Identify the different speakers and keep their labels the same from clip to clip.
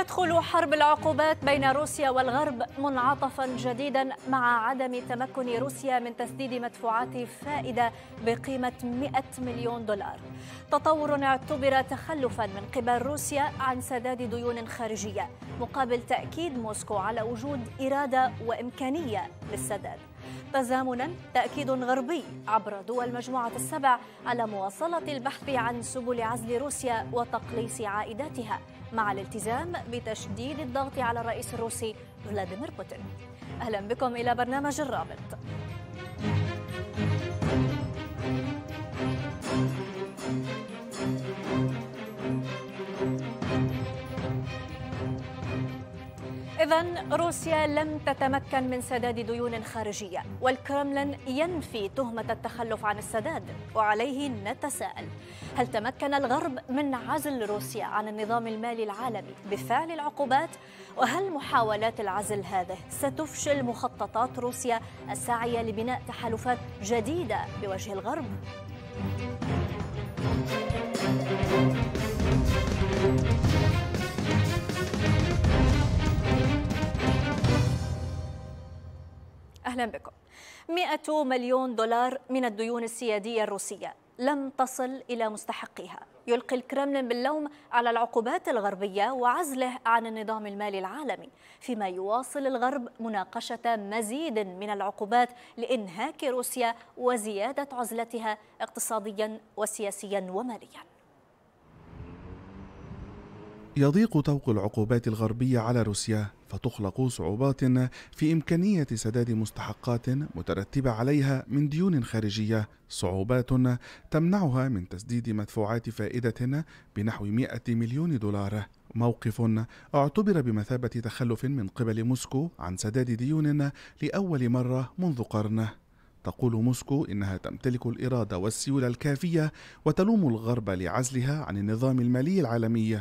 Speaker 1: تدخل حرب العقوبات بين روسيا والغرب منعطفا جديدا مع عدم تمكن روسيا من تسديد مدفوعات فائدة بقيمة 100 مليون دولار. تطور اعتبر تخلفا من قبل روسيا عن سداد ديون خارجية مقابل تأكيد موسكو على وجود إرادة وإمكانية للسداد. تزامنا تأكيد غربي عبر دول مجموعة السبع على مواصلة البحث عن سبل عزل روسيا وتقليص عائداتها مع الالتزام بتشديد الضغط على الرئيس الروسي فلاديمير بوتين. أهلا بكم إلى برنامج الرابط. إذا روسيا لم تتمكن من سداد ديون خارجية والكرملين ينفي تهمة التخلف عن السداد وعليه نتساءل هل تمكن الغرب من عزل روسيا عن النظام المالي العالمي بفعل العقوبات وهل محاولات العزل هذه ستفشل مخططات روسيا الساعية لبناء تحالفات جديدة بوجه الغرب؟ أهلا بكم. 100 مليون دولار من الديون السيادية الروسية لم تصل إلى مستحقيها. يلقي الكرملين باللوم على العقوبات الغربية وعزله عن النظام المالي العالمي فيما يواصل الغرب مناقشة مزيد من العقوبات لإنهاك روسيا وزيادة عزلتها اقتصاديا وسياسيا وماليا.
Speaker 2: يضيق طوق العقوبات الغربية على روسيا فتخلق صعوبات في إمكانية سداد مستحقات مترتبة عليها من ديون خارجية. صعوبات تمنعها من تسديد مدفوعات فائدة بنحو 100 مليون دولار. موقف اعتبر بمثابة تخلف من قبل موسكو عن سداد ديون لأول مرة منذ قرن. تقول موسكو إنها تمتلك الإرادة والسيولة الكافية وتلوم الغرب لعزلها عن النظام المالي العالمي.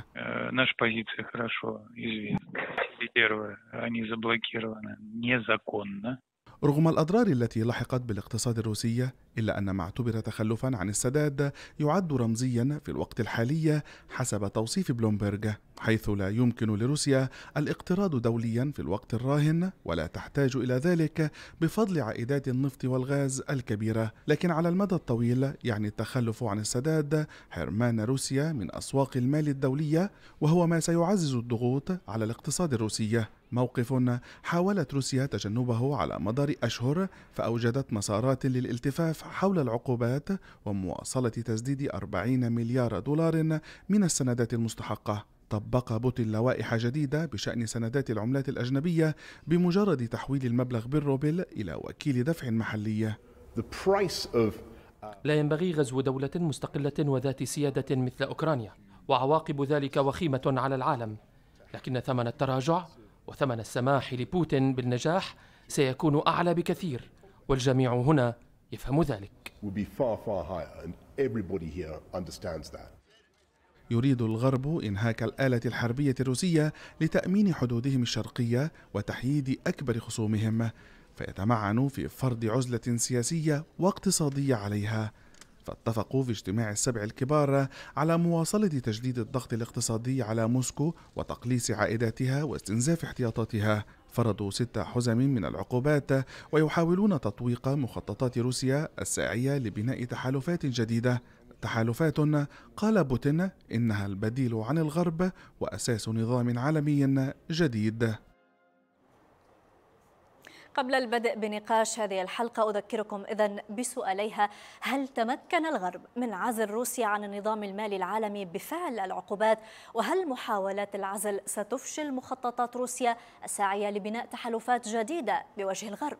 Speaker 2: رغم الأضرار التي لحقت بالاقتصاد الروسي إلا أن ما اعتبر تخلفا عن السداد يعد رمزيا في الوقت الحالي حسب توصيف بلومبرغ حيث لا يمكن لروسيا الاقتراض دوليا في الوقت الراهن ولا تحتاج إلى ذلك بفضل عائدات النفط والغاز الكبيرة. لكن على المدى الطويل يعني التخلف عن السداد حرمان روسيا من أسواق المال الدولية وهو ما سيعزز الضغوط على الاقتصاد الروسي. موقف حاولت روسيا تجنبه على مدار أشهر فأوجدت مسارات للالتفاف حول العقوبات ومواصلة تسديد 40 مليار دولار من السندات المستحقة. طبق بوتين لوائح جديدة بشأن سندات العملات الأجنبية بمجرد تحويل المبلغ بالروبل إلى وكيل دفع محلي.
Speaker 3: لا ينبغي غزو دولة مستقلة وذات سيادة مثل أوكرانيا وعواقب ذلك وخيمة على العالم لكن ثمن التراجع وثمن السماح لبوتين بالنجاح سيكون أعلى بكثير والجميع هنا يفهم ذلك.
Speaker 2: يريد الغرب إنهاك الآلة الحربية الروسية لتأمين حدودهم الشرقية وتحييد أكبر خصومهم فيتمعن في فرض عزلة سياسية واقتصادية عليها. فاتفقوا في اجتماع السبع الكبار على مواصلة تجديد الضغط الاقتصادي على موسكو وتقليص عائداتها واستنزاف احتياطاتها. فرضوا ست حزم من العقوبات ويحاولون تطويق مخططات روسيا الساعية لبناء تحالفات جديدة. تحالفات قال بوتين إنها البديل عن الغرب وأساس نظام عالمي جديد.
Speaker 1: قبل البدء بنقاش هذه الحلقة أذكركم إذا بسؤاليها هل تمكن الغرب من عزل روسيا عن النظام المالي العالمي بفعل العقوبات وهل محاولات العزل ستفشل مخططات روسيا الساعية لبناء تحالفات جديدة بوجه الغرب؟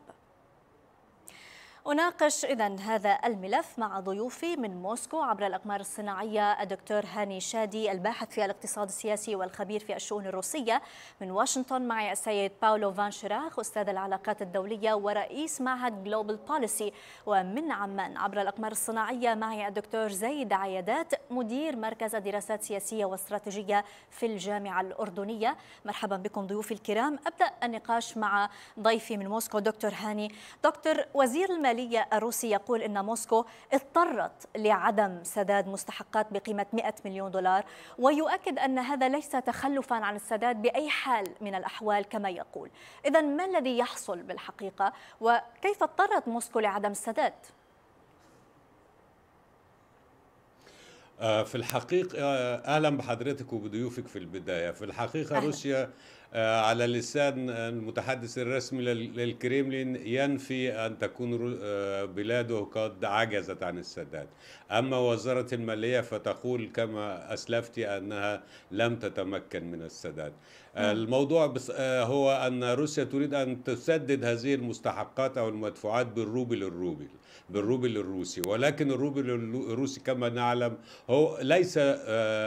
Speaker 1: أناقش إذا هذا الملف مع ضيوفي من موسكو عبر الأقمار الصناعية الدكتور هاني شادي الباحث في الاقتصاد السياسي والخبير في الشؤون الروسية من واشنطن معي السيد باولو فان شراخ أستاذ العلاقات الدولية ورئيس معهد Global Policy ومن عمان عبر الأقمار الصناعية معي الدكتور زيد عيادات مدير مركز الدراسات السياسية واستراتيجية في الجامعة الأردنية. مرحبا بكم ضيوفي الكرام. أبدأ النقاش مع ضيفي من موسكو دكتور هاني. دكتور وزير المالية الروسي يقول أن موسكو اضطرت لعدم سداد مستحقات بقيمة 100 مليون دولار ويؤكد أن هذا ليس تخلفا عن السداد بأي حال من الأحوال كما يقول إذا ما الذي يحصل بالحقيقة وكيف اضطرت موسكو لعدم السداد؟
Speaker 4: في الحقيقة أهلا بحضرتك وبضيوفك في البداية في الحقيقة أهلا. روسيا على لسان المتحدث الرسمي للكريملين ينفي أن تكون بلاده قد عجزت عن السداد. أما وزارة المالية فتقول كما أسلفت أنها لم تتمكن من السداد. الموضوع بس هو أن روسيا تريد أن تسدد هذه المستحقات أو المدفوعات بالروبل الروبل بالروبل الروسي. ولكن الروبل الروسي كما نعلم هو ليس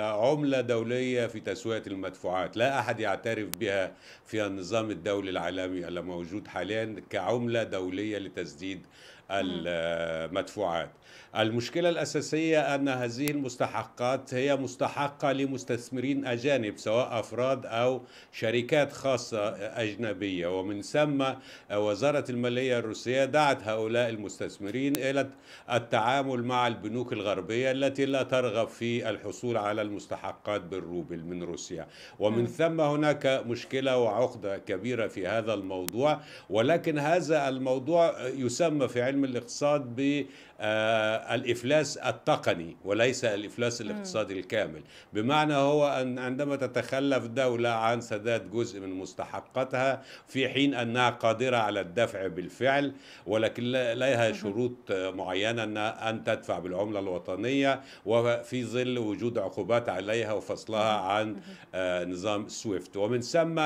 Speaker 4: عملة دولية في تسوية المدفوعات. لا أحد يعترف بها في النظام الدولي العالمي الموجود حاليا كعملة دولية لتسديد المدفوعات. المشكلة الأساسية أن هذه المستحقات هي مستحقة لمستثمرين أجانب سواء أفراد أو شركات خاصة أجنبية. ومن ثم وزارة المالية الروسية دعت هؤلاء المستثمرين إلى التعامل مع البنوك الغربية التي لا ترغب في الحصول على المستحقات بالروبل من روسيا. ومن ثم هناك مشكلة وعقدة كبيرة في هذا الموضوع ولكن هذا الموضوع يسمى في علم الاقتصاد ب الإفلاس التقني وليس الإفلاس الاقتصادي الكامل. بمعنى هو أن عندما تتخلف دولة عن سداد جزء من مستحقاتها في حين أنها قادرة على الدفع بالفعل ولكن لها شروط معينة انها أن تدفع بالعملة الوطنية وفي ظل وجود عقوبات عليها وفصلها عن نظام سويفت. ومن ثم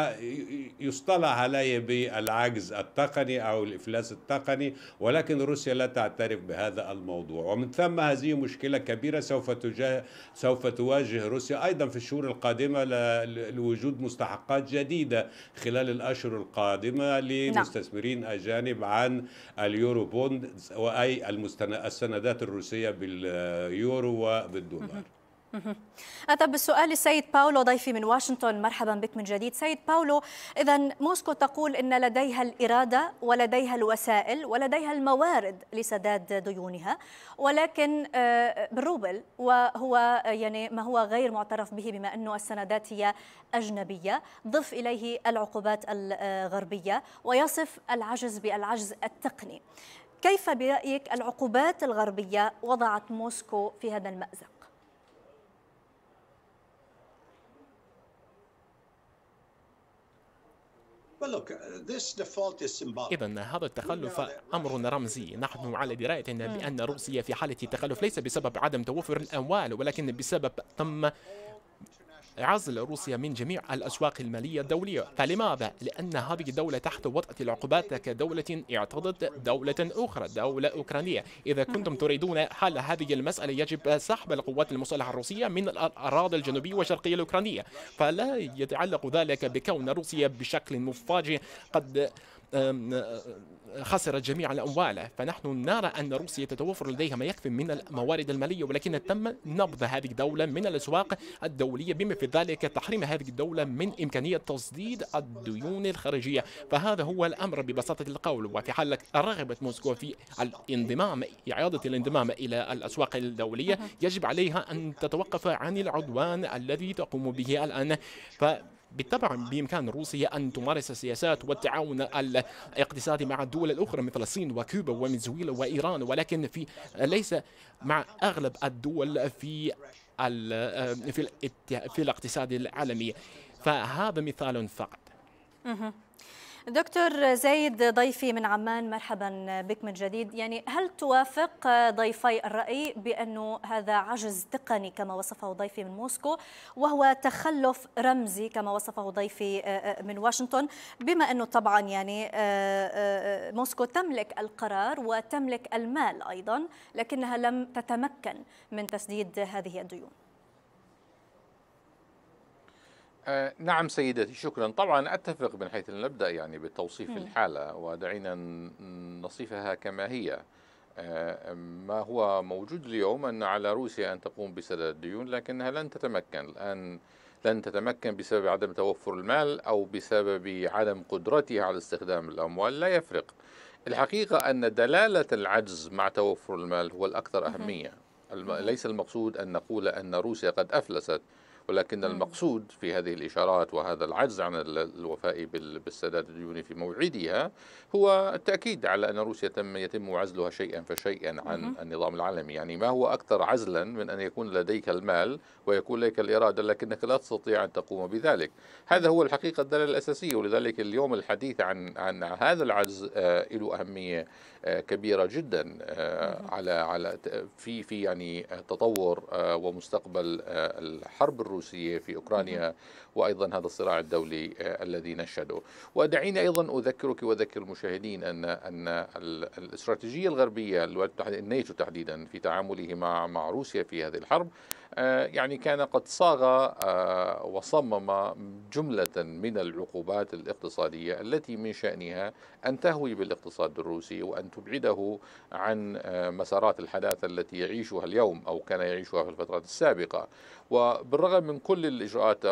Speaker 4: يصطلح عليه بالعجز التقني أو الإفلاس التقني ولكن روسيا لا تعترف بهذا الموضوع. ومن ثم هذه مشكلة كبيرة سوف تجا سوف تواجه روسيا أيضا في الشهور القادمة لوجود مستحقات جديدة خلال الأشهر القادمة لمستثمرين أجانب عن ال Eurobond وأي السندات الروسية باليورو وبالدولار.
Speaker 1: أتى بالسؤال السيد باولو ضيفي من واشنطن. مرحبا بك من جديد. سيد باولو إذا موسكو تقول إن لديها الإرادة ولديها الوسائل ولديها الموارد لسداد ديونها ولكن بالروبل وهو يعني ما هو غير معترف به بما أنه السندات هي أجنبية ضف إليه العقوبات الغربية ويصف العجز بالعجز التقني. كيف برأيك العقوبات الغربية وضعت موسكو في هذا المأزق؟
Speaker 5: إذا هذا التخلف أمر رمزي. نحن على دراية بأن روسيا في حالة تخلف ليس بسبب عدم توفر الأموال ولكن بسبب تم عزل روسيا من جميع الأسواق المالية الدولية. فلماذا؟ لأن هذه الدولة تحت وطأة العقوبات كدولة اعتضت دولة أخرى دولة أوكرانية. إذا كنتم تريدون حل هذه المسألة يجب سحب القوات المسلحة الروسية من الأراضي الجنوبية والشرقية الأوكرانية. فلا يتعلق ذلك بكون روسيا بشكل مفاجئ. قد خسرت جميع الأموال. فنحن نرى أن روسيا تتوفر لديها ما يكفي من الموارد المالية ولكن تم نبض هذه الدولة من الأسواق الدولية بما في ذلك تحريم هذه الدولة من إمكانية تسديد الديون الخارجية. فهذا هو الأمر ببساطة القول. وفي حال رغبت موسكو في الانضمام إعادة الانضمام إلى الأسواق الدولية يجب عليها أن تتوقف عن العدوان الذي تقوم به الآن. ف بالطبع بإمكان روسيا أن تمارس السياسات والتعاون الاقتصادي مع الدول الأخرى مثل الصين وكوبا وفنزويلا وإيران ولكن في ليس مع أغلب الدول في في الاقتصاد العالمي فهذا مثال فقط.
Speaker 1: دكتور زيد ضيفي من عمان مرحبا بك من جديد. يعني هل توافق ضيفي الرأي بأنه هذا عجز تقني كما وصفه ضيفي من موسكو وهو تخلف رمزي كما وصفه ضيفي من واشنطن؟ بما أنه طبعا يعني موسكو تملك القرار وتملك المال أيضا لكنها لم تتمكن من تسديد هذه الديون.
Speaker 6: آه نعم سيدتي شكرا. طبعا أتفق من حيث نبدا يعني بتوصيف م. الحالة ودعينا نصفها كما هي. آه ما هو موجود اليوم أن على روسيا أن تقوم بسداد الديون لكنها لن تتمكن. الآن لن تتمكن بسبب عدم توفر المال أو بسبب عدم قدرتها على استخدام الأموال. لا يفرق. الحقيقة أن دلالة العجز مع توفر المال هو الأكثر أهمية. ليس المقصود أن نقول أن روسيا قد أفلست ولكن المقصود في هذه الإشارات وهذا العجز عن الوفاء بالسداد الديوني في موعدها هو التأكيد على أن روسيا تم يتم عزلها شيئا فشيئا عن النظام العالمي. يعني ما هو أكثر عزلا من أن يكون لديك المال ويكون لك الإرادة لكنك لا تستطيع أن تقوم بذلك. هذا هو الحقيقة الدلالة الأساسية ولذلك اليوم الحديث عن عن هذا العجز آه له أهمية آه كبيرة جدا آه على على في في يعني تطور ومستقبل الحرب الروسية في أوكرانيا وأيضا هذا الصراع الدولي آه الذي نشهده. ودعيني أيضا أذكرك وأذكر المشاهدين أن أن الاستراتيجية الغربية الناتو تحديدا في تعامله مع مع روسيا في هذه الحرب يعني كان قد صاغ وصمم جملة من العقوبات الاقتصادية التي من شأنها أن تهوي بالاقتصاد الروسي وأن تبعده عن مسارات الحداثة التي يعيشها اليوم أو كان يعيشها في الفترات السابقة. وبالرغم من كل الإجراءات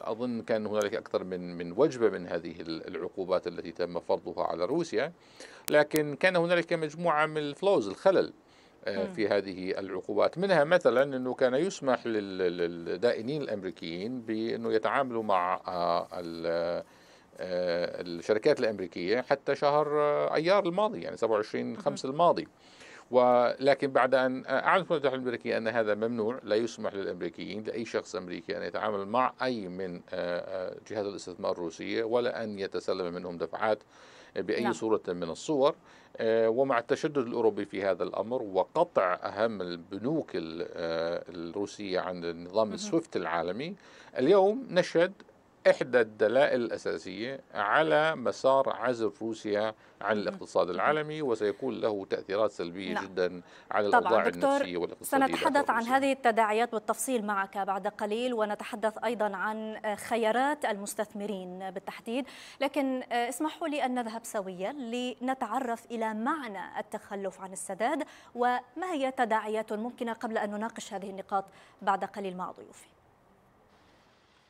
Speaker 6: أظن كان هنالك أكثر من من وجبة من هذه العقوبات التي تم فرضها على روسيا لكن كان هنالك مجموعة من الفلوز الخلل في هذه العقوبات. منها مثلا أنه كان يسمح للدائنين الأمريكيين بأنه يتعاملوا مع الشركات الأمريكية حتى شهر أيار الماضي يعني 27 5 الماضي. ولكن بعد أن أعلنت المتحدة الأمريكية أن هذا ممنوع لا يسمح للأمريكيين لأي شخص أمريكي أن يتعامل مع أي من جهات الاستثمار الروسية ولا أن يتسلم منهم دفعات بأي نعم. صورة من الصور ومع التشدد الأوروبي في هذا الأمر وقطع أهم البنوك الروسية عن نظام السويفت العالمي اليوم نشهد إحدى الدلائل الأساسية على مسار عزل روسيا عن الاقتصاد العالمي وسيكون له تأثيرات سلبية نعم. جدا على الأوضاع النفسية والاقتصادية
Speaker 1: سنتحدث عن هذه التداعيات بالتفصيل معك بعد قليل ونتحدث أيضا عن خيارات المستثمرين بالتحديد. لكن اسمحوا لي أن نذهب سويا لنتعرف إلى معنى التخلف عن السداد وما هي تداعياته الممكنة قبل أن نناقش هذه النقاط بعد قليل مع ضيوفي.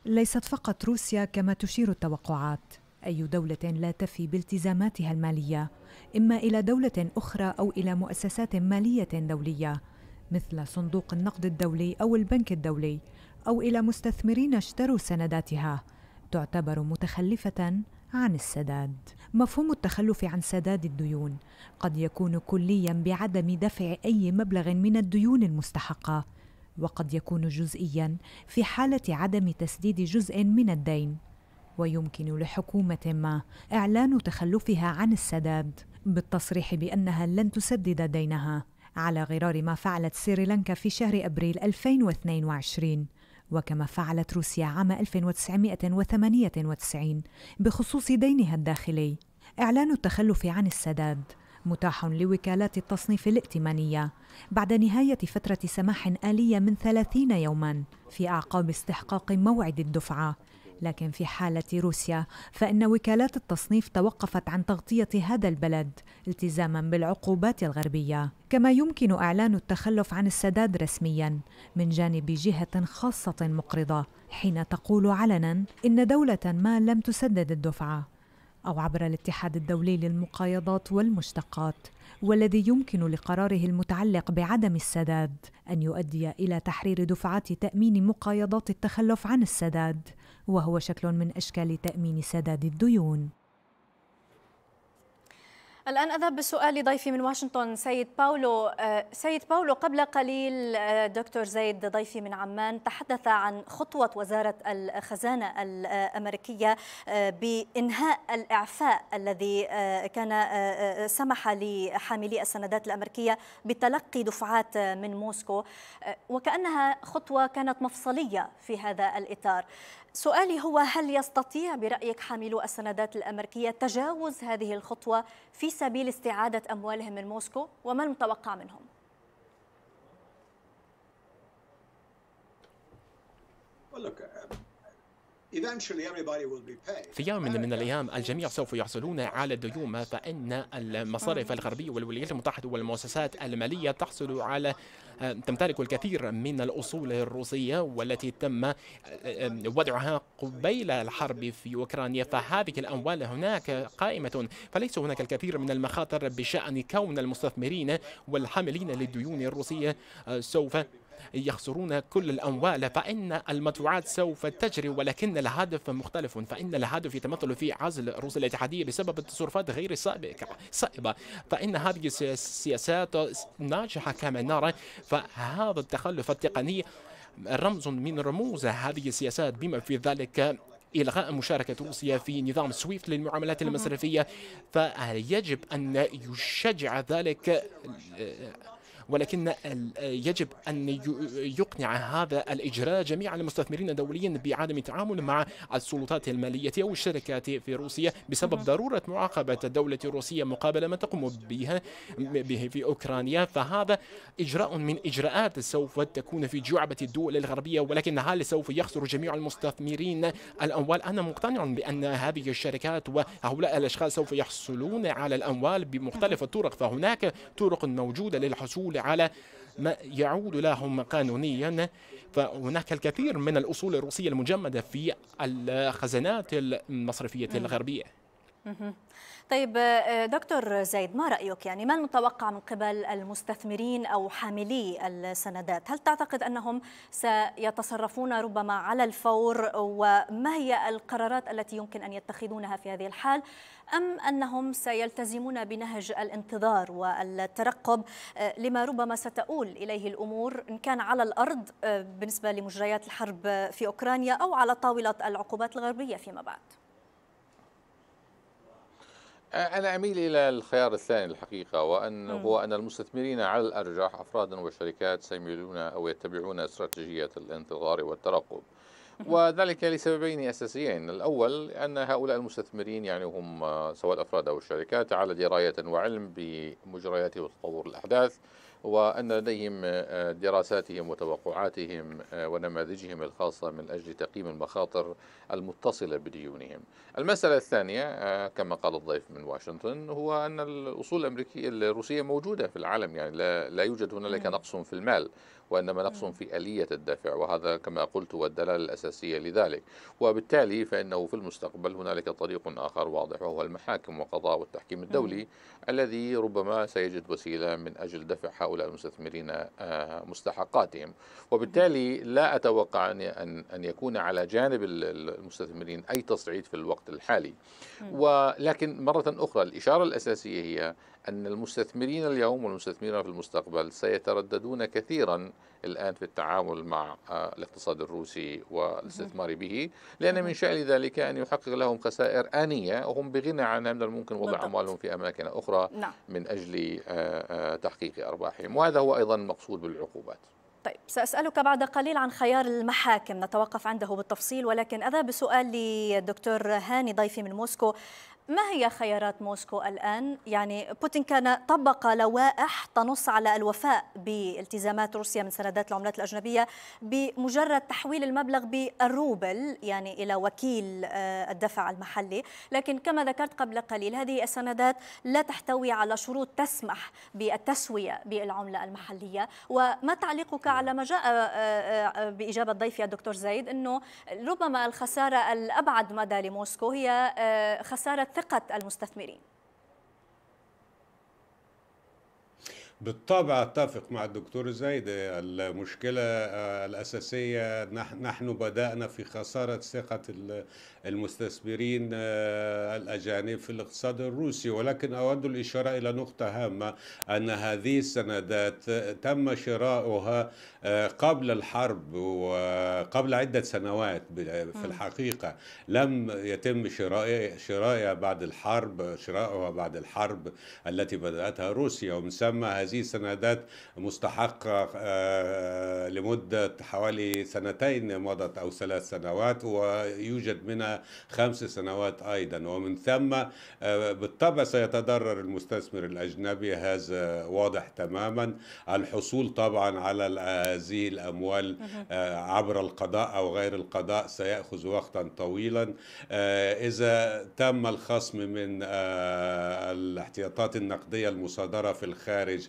Speaker 7: ليست فقط روسيا كما تشير التوقعات. أي دولة لا تفي بالتزاماتها المالية إما إلى دولة أخرى أو إلى مؤسسات مالية دولية مثل صندوق النقد الدولي أو البنك الدولي أو إلى مستثمرين اشتروا سنداتها تعتبر متخلفة عن السداد. مفهوم التخلف عن سداد الديون قد يكون كليا بعدم دفع أي مبلغ من الديون المستحقة. وقد يكون جزئيا في حالة عدم تسديد جزء من الدين ويمكن لحكومة ما إعلان تخلفها عن السداد بالتصريح بأنها لن تسدد دينها على غرار ما فعلت سريلانكا في شهر أبريل 2022 وكما فعلت روسيا عام 1998 بخصوص دينها الداخلي. إعلان التخلف عن السداد متاح لوكالات التصنيف الائتمانية بعد نهاية فترة سماح آلية من 30 يوما في أعقاب استحقاق موعد الدفعة. لكن في حالة روسيا فإن وكالات التصنيف توقفت عن تغطية هذا البلد التزاما بالعقوبات الغربية. كما يمكن إعلان التخلف عن السداد رسميا من جانب جهة خاصة مقرضة حين تقول علنا إن دولة ما لم تسدد الدفعة. أو عبر الاتحاد الدولي للمقايضات والمشتقات والذي يمكن لقراره المتعلق بعدم السداد أن يؤدي إلى تحرير دفعات تأمين مقايضات التخلف عن السداد وهو شكل من أشكال تأمين سداد الديون.
Speaker 1: الآن أذهب بسؤال لضيفي من واشنطن سيد باولو سيد باولو قبل قليل دكتور زيد ضيفي من عمان تحدث عن خطوة وزارة الخزانة الأمريكية بإنهاء الإعفاء الذي كان سمح لحاملي السندات الأمريكية بتلقي دفعات من موسكو وكأنها خطوة كانت مفصلية في هذا الإطار. سؤالي هو هل يستطيع برأيك حاملو السندات الأمريكية تجاوز هذه الخطوة في سبيل استعادة أموالهم من موسكو وما المتوقع منهم؟
Speaker 5: في يوم من الأيام الجميع سوف يحصلون على الديون فإن المصارف الغربية والولايات المتحدة والمؤسسات المالية تحصل على تمتلك الكثير من الأصول الروسية والتي تم وضعها قبيل الحرب في أوكرانيا فهذه الأموال هناك قائمة. فليس هناك الكثير من المخاطر بشأن كون المستثمرين والحاملين للديون الروسية سوف يخسرون كل الأموال فإن المدفوعات سوف تجري ولكن الهدف مختلف فإن الهدف يتمثل في عزل روسيا الاتحادية بسبب التصرفات غير صائبة فإن هذه السياسات ناجحة كما نرى فهذا التخلف التقني رمز من رموز هذه السياسات. بما في ذلك إلغاء مشاركة روسيا في نظام سويفت للمعاملات المصرفية فيجب أن يشجع ذلك ولكن يجب أن يقنع هذا الإجراء جميع المستثمرين دوليا بعدم التعامل مع السلطات المالية أو الشركات في روسيا بسبب ضرورة معاقبة الدولة الروسية مقابل ما تقوم بها به في أوكرانيا. فهذا إجراء من إجراءات سوف تكون في جعبة الدول الغربية ولكن هل سوف يخسر جميع المستثمرين الأموال؟ أنا مقتنع بأن هذه الشركات وهؤلاء الأشخاص سوف يحصلون على الأموال بمختلف الطرق فهناك طرق موجودة للحصول على ما يعود لهم قانونيا. فهناك الكثير من الأصول الروسية المجمدة في الخزانات المصرفية الغربية.
Speaker 1: طيب آه، دكتور زيد ما رأيك؟ يعني ما المتوقع من قبل المستثمرين أو حاملي السندات؟ هل تعتقد أنهم سيتصرفون ربما على الفور؟ وما هي القرارات التي يمكن أن يتخذونها في هذه الحال؟ أم أنهم سيلتزمون بنهج الانتظار والترقب؟ آه، لما ربما ستؤول إليه الأمور إن كان على الأرض آه، بالنسبة لمجريات الحرب في أوكرانيا أو على طاولة العقوبات الغربية فيما بعد.
Speaker 6: أنا أميل إلى الخيار الثاني الحقيقة وأن هو أن المستثمرين على الأرجح أفرادا وشركات سيميلون أو يتبعون استراتيجية الانتظار والترقب. وذلك لسببين أساسيين. الأول أن هؤلاء المستثمرين يعني هم سواء الأفراد أو الشركات على دراية وعلم بمجريات وتطور الأحداث. وأن لديهم آه، دراساتهم وتوقعاتهم آه، ونماذجهم الخاصة من أجل تقييم المخاطر المتصلة بديونهم. المسألة الثانية آه، كما قال الضيف من واشنطن هو أن الأصول الأمريكية الروسية موجودة في العالم يعني لا, لا يوجد هنالك نقص في المال وإنما نقص في آلية الدفع وهذا كما قلت هو الدلالة الأساسية لذلك. وبالتالي فإنه في المستقبل هنالك طريق آخر واضح وهو المحاكم وقضاء والتحكيم الدولي الذي ربما سيجد وسيلة من أجل دفع هؤلاء المستثمرين آه، مستحقاتهم. وبالتالي لا أتوقع أن أن يكون على جانب المستثمرين أي تصعيد في الوقت الحالي. ولكن مرة أخرى الإشارة الأساسية هي أن المستثمرين اليوم والمستثمرين في المستقبل سيترددون كثيرا الآن في التعامل مع آه، الاقتصاد الروسي والاستثمار به لأن من شأن ذلك أن يحقق لهم خسائر آنية وهم بغنى عنها من الممكن وضع أموالهم في أماكن أخرى نعم. من أجل آه، آه، تحقيق أرباحهم. وهذا هو أيضا مقصود بالعقوبات.
Speaker 1: طيب سأسألك بعد قليل عن خيار المحاكم. نتوقف عنده بالتفصيل ولكن أذهب بسؤال للدكتور هاني ضيفي من موسكو. ما هي خيارات موسكو الآن؟ يعني بوتين كان طبق لوائح تنص على الوفاء بالتزامات روسيا من سندات العملات الأجنبية بمجرد تحويل المبلغ بالروبل يعني إلى وكيل آه، الدفع المحلي لكن كما ذكرت قبل قليل هذه السندات لا تحتوي على شروط تسمح بالتسوية بالعملة المحلية وما تعليقك على ما جاء آه، آه، بإجابة ضيفي الدكتور زيد أنه ربما الخسارة الأبعد مدى لموسكو هي خسارة ثقة المستثمرين.
Speaker 4: بالطبع أتفق مع الدكتور زايد. المشكلة آه، الأساسية نحن بدأنا في خسارة ثقة المستثمرين آه، الأجانب في الاقتصاد الروسي. ولكن أود الإشارة إلى نقطة هامة أن هذه السندات تم شراؤها آه، قبل الحرب وقبل عدة سنوات في الحقيقة. لم يتم شرائها بعد الحرب شراؤها بعد الحرب التي بدأتها روسيا. ومن ثم هذه السندات مستحقة آه، لمدة حوالي سنتين مضت أو ثلاث سنوات ويوجد منها خمس سنوات أيضا. ومن ثم آه، بالطبع سيتضرر المستثمر الأجنبي هذا واضح تماما. الحصول طبعا على هذه الأموال آه، عبر القضاء أو غير القضاء سيأخذ وقتا طويلا. إذا تم الخصم من الاحتياطات النقدية المصادرة في الخارج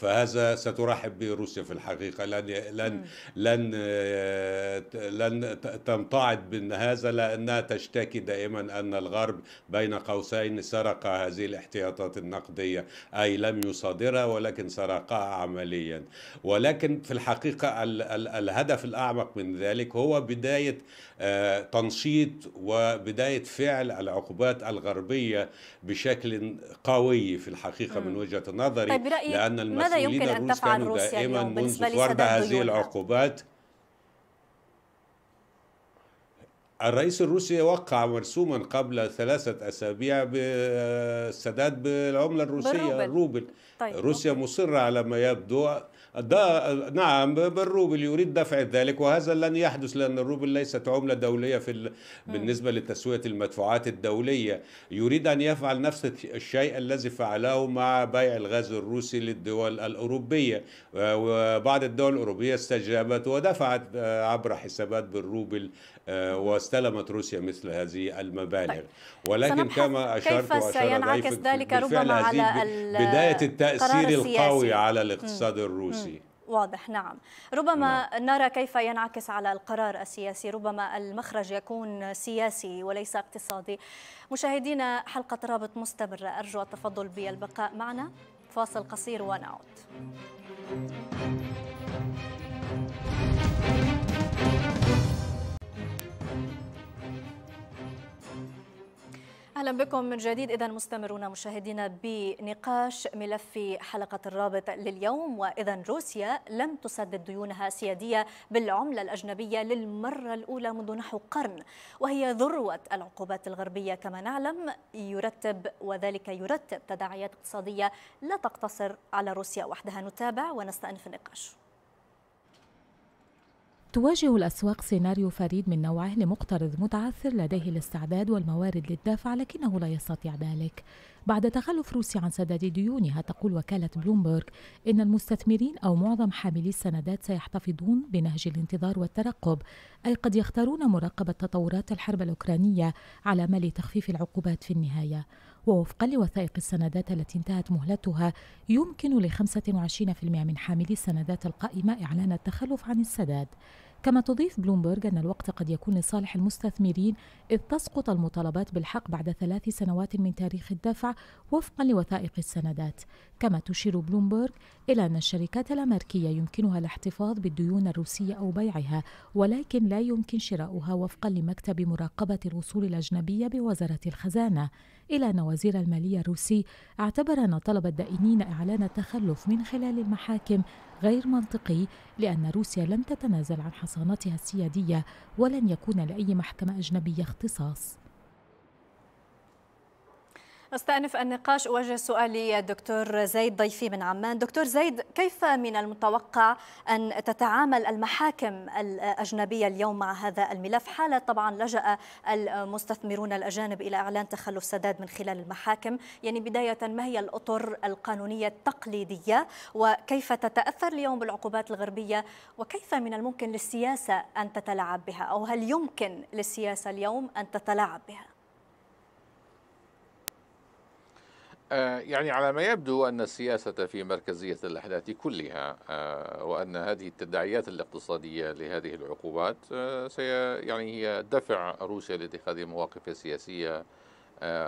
Speaker 4: فهذا سترحب به روسيا في الحقيقة. لن لن لن لن تمتعض من هذا لأنها تشتكي دائما أن الغرب بين قوسين سرق هذه الاحتياطات النقدية. أي لم يصادرها ولكن سرقها عمليا. ولكن في الحقيقة ال ال الهدف الأعمق من ذلك هو بداية تنشيط وبداية فعل العقوبات الغربية بشكل قوي في الحقيقة من وجهة نظري
Speaker 1: طيب
Speaker 4: لأن المسؤولين الروس كانوا دائما منذ فرض هذه العقوبات الرئيس الروسي وقع مرسوما قبل ثلاثة أسابيع بالسداد بالعملة الروسية
Speaker 1: بالروبل.
Speaker 4: الروبل
Speaker 1: طيب،
Speaker 4: روسيا. مصرة على ما يبدو نعم بالروبل يريد دفع ذلك وهذا لن يحدث لأن الروبل ليست عملة دولية في ال... بالنسبة لتسوية المدفوعات الدولية. يريد أن يفعل نفس الشيء الذي فعله مع بيع الغاز الروسي للدول الأوروبية. وبعض الدول الأوروبية استجابت ودفعت عبر حسابات بالروبل واستلمت روسيا مثل هذه المبالغ.
Speaker 1: طيب.
Speaker 4: ولكن كما أشرت
Speaker 1: كيف
Speaker 4: وأشار
Speaker 1: سينعكس
Speaker 4: ضيفك
Speaker 1: ذلك ربما على
Speaker 4: بداية التأثير. القوي على الاقتصاد الروسي.
Speaker 1: واضح. نعم. ربما نرى كيف ينعكس على القرار السياسي. ربما المخرج يكون سياسي وليس اقتصادي. مشاهدينا حلقة رابط مستمرة أرجو التفضل بالبقاء معنا. فاصل قصير ونعود. أهلا بكم من جديد. اذا مستمرون مشاهدينا بنقاش ملف حلقة الرابط لليوم. واذا روسيا لم تسدد ديونها السياديه بالعملة الأجنبية للمرة الأولى منذ نحو قرن وهي ذروة العقوبات الغربية. كما نعلم يرتب وذلك يرتب تداعيات اقتصادية لا تقتصر على روسيا وحدها. نتابع ونستأنف النقاش.
Speaker 8: تواجه الأسواق سيناريو فريد من نوعه لمقترض متعثر لديه الاستعداد والموارد للدفع لكنه لا يستطيع ذلك. بعد تخلف روسيا عن سداد ديونها تقول وكالة بلومبرغ إن المستثمرين أو معظم حاملي السندات سيحتفظون بنهج الانتظار والترقب. أي قد يختارون مراقبة تطورات الحرب الأوكرانية على أمل تخفيف العقوبات في النهاية. ووفقا لوثائق السندات التي انتهت مهلتها يمكن ل 25% من حاملي السندات القائمة إعلان التخلف عن السداد. كما تضيف بلومبرغ أن الوقت قد يكون لصالح المستثمرين إذ تسقط المطالبات بالحق بعد ثلاث سنوات من تاريخ الدفع وفقا لوثائق السندات. كما تشير بلومبرغ إلى أن الشركات الأمريكية يمكنها الاحتفاظ بالديون الروسية أو بيعها ولكن لا يمكن شراؤها وفقا لمكتب مراقبة الوصول الأجنبية بوزارة الخزانة. إلى أن وزير المالية الروسي اعتبر أن طلب الدائنين إعلان التخلف من خلال المحاكم غير منطقي لأن روسيا لم تتنازل عن حصانتها السيادية ولن يكون لأي محكمة أجنبية اختصاص.
Speaker 1: استأنف النقاش. أوجه سؤالي الدكتور زيد ضيفي من عمان. دكتور زيد كيف من المتوقع أن تتعامل المحاكم الأجنبية اليوم مع هذا الملف؟ حالة طبعا لجأ المستثمرون الأجانب إلى إعلان تخلف سداد من خلال المحاكم. يعني بداية ما هي الأطر القانونية التقليدية؟ وكيف تتأثر اليوم بالعقوبات الغربية؟ وكيف من الممكن للسياسة أن تتلاعب بها؟ أو هل يمكن للسياسة اليوم أن تتلاعب بها؟
Speaker 6: يعني على ما يبدو أن السياسة في مركزية الأحداث كلها وأن هذه التداعيات الاقتصادية لهذه العقوبات سي يعني هي دفع روسيا لاتخاذ مواقف سياسية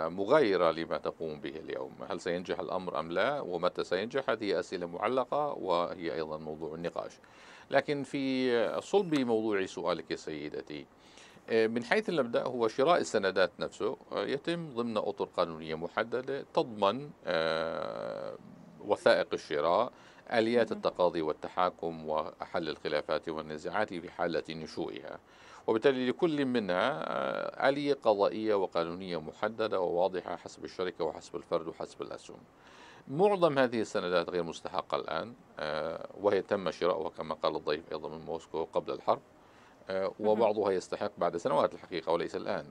Speaker 6: مغايرة لما تقوم به اليوم. هل سينجح الأمر أم لا؟ ومتى سينجح؟ هذه أسئلة معلقة وهي أيضا موضوع النقاش. لكن في صلب موضوع سؤالك سيدتي من حيث المبدأ هو شراء السندات نفسه يتم ضمن أطر قانونية محددة تضمن وثائق الشراء آليات التقاضي والتحاكم وحل الخلافات والنزاعات في حالة نشوئها. وبالتالي لكل منها آلية قضائية وقانونية محددة وواضحة حسب الشركة وحسب الفرد وحسب الأسهم. معظم هذه السندات غير مستحقة الآن آه، وهي تم شراؤها كما قال الضيف أيضا من موسكو قبل الحرب. آه، وبعضها يستحق بعد سنوات الحقيقة وليس الآن.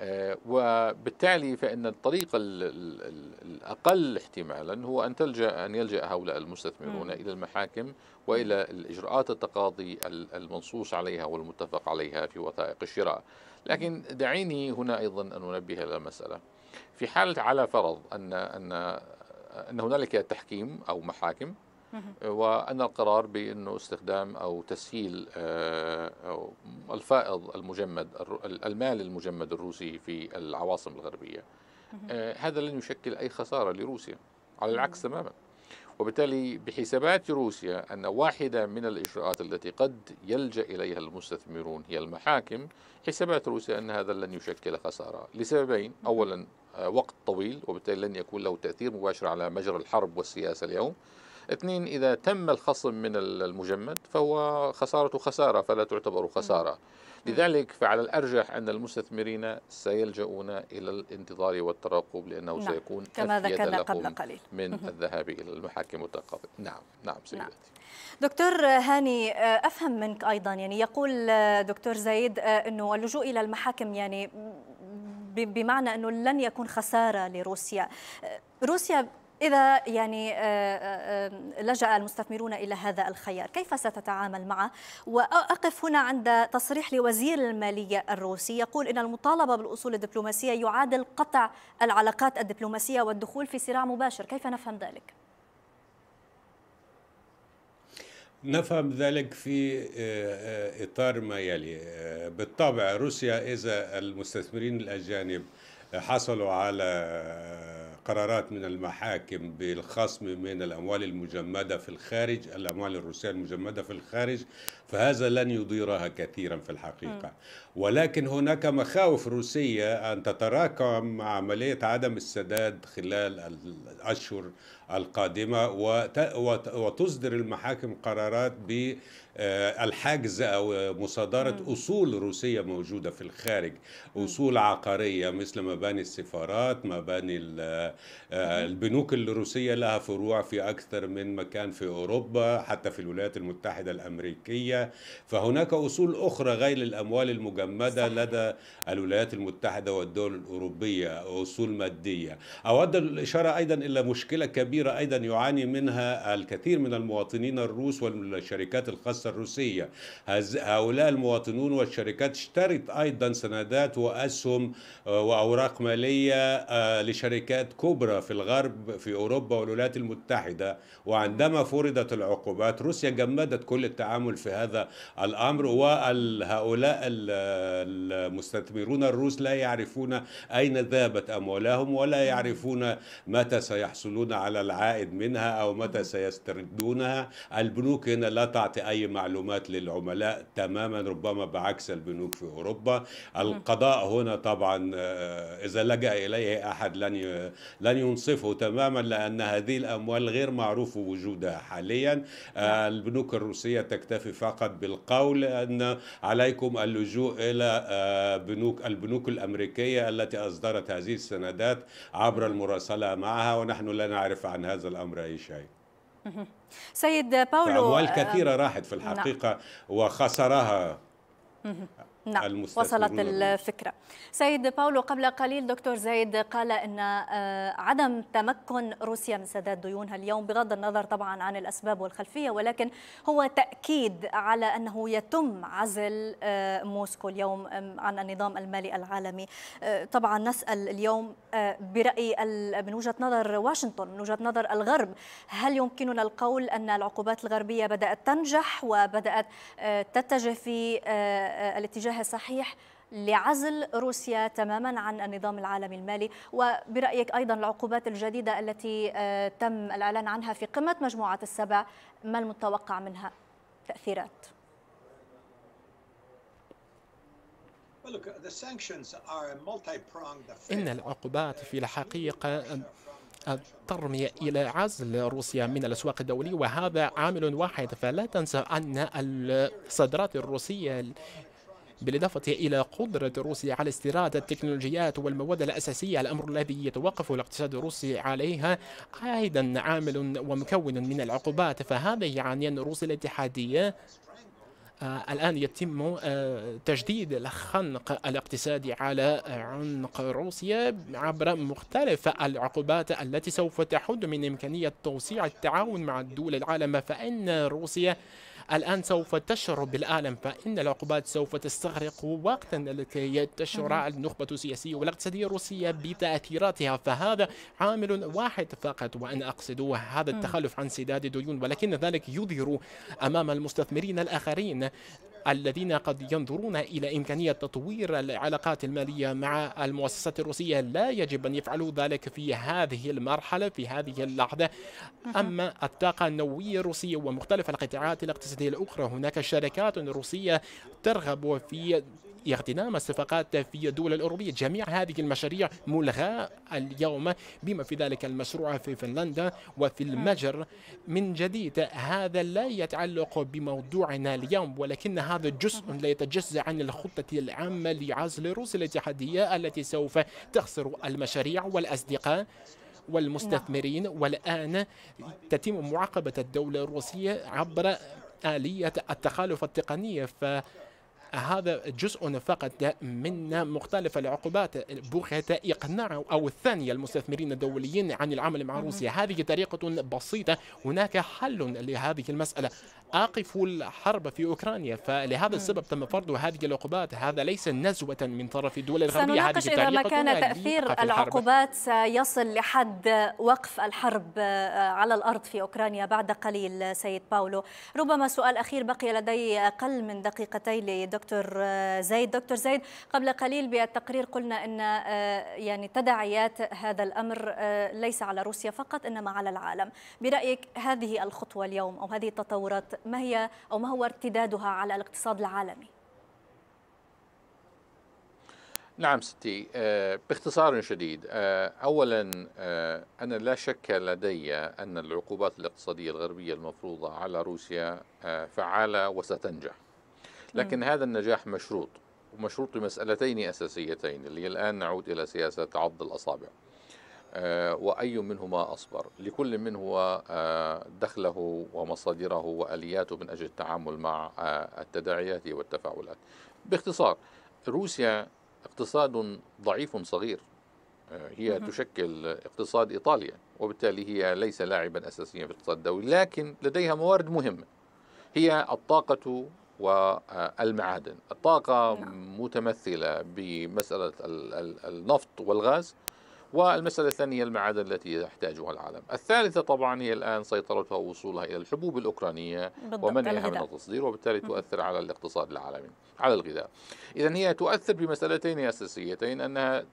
Speaker 6: آه، وبالتالي فإن الطريق الأقل احتمالا هو أن تلجأ أن يلجأ هؤلاء المستثمرون إلى المحاكم وإلى الإجراءات التقاضي المنصوص عليها والمتفق عليها في وثائق الشراء. لكن دعيني هنا أيضا أن أنبه إلى مسألة. في حالة على فرض أن أن أن هنالك تحكيم أو محاكم وأن القرار بأنه استخدام أو تسهيل آه، أو الفائض المجمد المال المجمد الروسي في العواصم الغربية. آه، هذا لن يشكل أي خسارة لروسيا على العكس تماما. وبالتالي بحسابات روسيا أن واحدة من الإجراءات التي قد يلجأ إليها المستثمرون هي المحاكم حسابات روسيا أن هذا لن يشكل خسارة. لسببين أولا آه، وقت طويل وبالتالي لن يكون له تأثير مباشر على مجرى الحرب والسياسة اليوم. اثنين إذا تم الخصم من المجمد فهو خسارة خسارة فلا تعتبر خسارة. لذلك فعلى الأرجح أن المستثمرين سيلجؤون إلى الانتظار والترقب لأنه نعم. سيكون
Speaker 1: كما ذكرنا قبل قليل.
Speaker 6: من الذهاب إلى المحاكم والتقاضي نعم نعم سيدتي نعم.
Speaker 1: دكتور هاني أفهم منك أيضا. يعني يقول دكتور زايد أنه اللجوء إلى المحاكم يعني بمعنى أنه لن يكون خسارة لروسيا. روسيا إذا يعني آه، آه، آه، لجأ المستثمرون إلى هذا الخيار كيف ستتعامل معه وأقف هنا عند تصريح لوزير المالية الروسي يقول إن المطالبة بالأصول الدبلوماسية يعادل قطع العلاقات الدبلوماسية والدخول في صراع مباشر كيف نفهم ذلك؟
Speaker 4: نفهم ذلك في إطار ما يلي بالطبع روسيا إذا المستثمرين الأجانب حصلوا على قرارات من المحاكم بالخصم من الأموال المجمدة في الخارج الأموال الروسية المجمدة في الخارج. فهذا لن يضيرها كثيرا في الحقيقة. ولكن هناك مخاوف روسية أن تتراكم عملية عدم السداد خلال الأشهر القادمة وتصدر المحاكم قرارات ب آه، الحجز أو مصادرة أصول روسية موجودة في الخارج. أصول عقارية مثل مباني السفارات مباني آه، البنوك الروسية لها فروع في أكثر من مكان في أوروبا حتى في الولايات المتحدة فهناك أصول أخرى غير الأموال المجمدة لدى الولايات المتحدة والدول الأوروبية أصول مادية. أود الإشارة أيضا إلى مشكلة كبيرة أيضا يعاني منها الكثير من المواطنين الروس والشركات الخاصة الروسية. هؤلاء المواطنون والشركات اشترت أيضا سندات وأسهم آه، وأوراق مالية آه، لشركات كبرى في الغرب في أوروبا والولايات المتحدة. وعندما فرضت العقوبات روسيا جمدت كل التعامل في هذا الأمر وهؤلاء المستثمرون الروس لا يعرفون أين ذهبت أموالهم ولا يعرفون متى سيحصلون على العائد منها أو متى سيستردونها. البنوك هنا لا تعطي أي معلومات للعملاء تماما ربما بعكس البنوك في أوروبا. القضاء هنا طبعا آه، إذا لجأ إليه أحد لن لن ينصفه تماما لأن هذه الأموال غير معروف وجودها حاليا. آه، البنوك الروسية تكتفي فقط بالقول أن عليكم اللجوء إلى آه، بنوك البنوك الأمريكية التي أصدرت هذه السندات عبر المراسلة معها ونحن لا نعرف عن هذا الأمر أي شيء
Speaker 1: سيد باولو
Speaker 4: أموال كثيرة راحت في نعم. الحقيقة نعم. وخسرها
Speaker 1: نعم وصلت الفكرة. سيد باولو قبل قليل دكتور زايد قال أن آه، عدم تمكن روسيا من سداد ديونها اليوم بغض النظر طبعا عن الأسباب والخلفية ولكن هو تأكيد على أنه يتم عزل آه، موسكو اليوم عن النظام المالي العالمي. آه، طبعا نسأل اليوم برأي من وجهة نظر واشنطن من وجهة نظر الغرب هل يمكننا القول أن العقوبات الغربية بدأت تنجح وبدأت تتجه في الاتجاه الصحيح لعزل روسيا تماما عن النظام العالمي المالي. وبرأيك أيضا العقوبات الجديدة التي آه، تم الإعلان عنها في قمة مجموعة السبع ما المتوقع منها؟ تأثيرات؟
Speaker 5: إن العقوبات في الحقيقة ترمي إلى عزل روسيا من الأسواق الدولية. وهذا عامل واحد. فلا تنسى أن الصادرات الروسية بالإضافة إلى قدرة روسيا على استيراد التكنولوجيات والمواد الأساسية الأمر الذي يتوقف الاقتصاد الروسي عليها أيضا عامل ومكون من العقوبات. فهذا يعني أن روسيا الاتحادية آه، الآن يتم آه، تجديد الخنق الاقتصادي على عنق روسيا عبر مختلف العقوبات التي سوف تحد من إمكانية توسيع التعاون مع دول العالم. فإن روسيا الآن سوف تشعر بالألم فإن العقوبات سوف تستغرق وقتا لكي تشعر النخبة السياسية والاقتصادية الروسية بتأثيراتها فهذا عامل واحد فقط وأنا أقصد هذا التخلف عن سداد الديون ولكن ذلك يظهر أمام المستثمرين الآخرين. الذين قد ينظرون إلى إمكانية تطوير العلاقات المالية مع المؤسسات الروسية لا يجب أن يفعلوا ذلك في هذه المرحلة في هذه اللحظة. أما الطاقة النووية الروسية ومختلف القطاعات الاقتصادية الأخرى هناك شركات روسية ترغب في اغتنام الصفقات في الدول الأوروبية. جميع هذه المشاريع ملغاة اليوم بما في ذلك المشروع في فنلندا وفي المجر. من جديد هذا لا يتعلق بموضوعنا اليوم ولكن هذا جزء لا يتجزأ عن الخطة العامة لعزل روسيا الاتحادية التي سوف تخسر المشاريع والأصدقاء والمستثمرين. والآن تتم معاقبة الدولة الروسية عبر آلية التخالف التقنية ف هذا جزء فقط من مختلف العقوبات بغية إقناع أو الثانية المستثمرين الدوليين عن العمل مع روسيا. هذه طريقة بسيطة هناك حل لهذه المسألة. أقف الحرب في أوكرانيا فلهذا السبب تم فرض هذه العقوبات. هذا ليس نزوة من طرف الدول الغربية.
Speaker 1: سنناقش إذا ما كان تأثير العقوبات سيصل لحد وقف الحرب على الأرض في أوكرانيا بعد قليل سيد باولو. ربما سؤال أخير بقي لدي أقل من دقيقتين لدكتور زيد دكتور زيد قبل قليل بالتقرير قلنا أن يعني تداعيات هذا الأمر ليس على روسيا فقط إنما على العالم. برأيك هذه الخطوة اليوم أو هذه التطورات ما هي أو ما هو ارتدادها على الاقتصاد العالمي؟
Speaker 6: نعم ستي آه، باختصار شديد آه، اولا آه، أنا لا شك لدي أن العقوبات الاقتصادية الغربية المفروضة على روسيا فعالة وستنجح لكن. هذا النجاح مشروط ومشروط بمسألتين أساسيتين اللي الآن نعود إلى سياسة عض الأصابع وأي منهما أصبر. لكل من هو آه، دخله ومصادره وآلياته من أجل التعامل مع آه، التداعيات والتفاعلات. باختصار روسيا اقتصاد ضعيف صغير. هي تشكل اقتصاد إيطاليا وبالتالي هي ليس لاعبا أساسيا في الاقتصاد الدولي لكن لديها موارد مهمة. هي الطاقة والمعادن الطاقة نعم. متمثلة بمسألة النفط والغاز والمسألة الثانية المعادن التي يحتاجها العالم. الثالثة طبعا هي الآن سيطرتها ووصولها إلى الحبوب الأوكرانية ومنعها من التصدير وبالتالي تؤثر على الاقتصاد العالمي على الغذاء. إذا هي تؤثر بمسألتين أساسيتين أنها